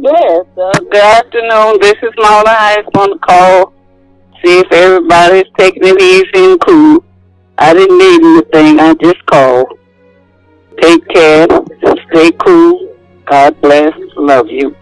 Yes. Uh, good afternoon. This is Mona. I just want to call, see if everybody's taking it easy and cool. I didn't need anything. I just called. Take care. Stay cool. God bless. Love you.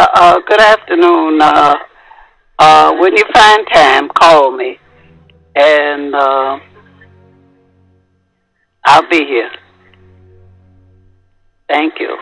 Yeah, uh, good afternoon. Uh, uh, when you find time, call me. And uh, I'll be here. Thank you.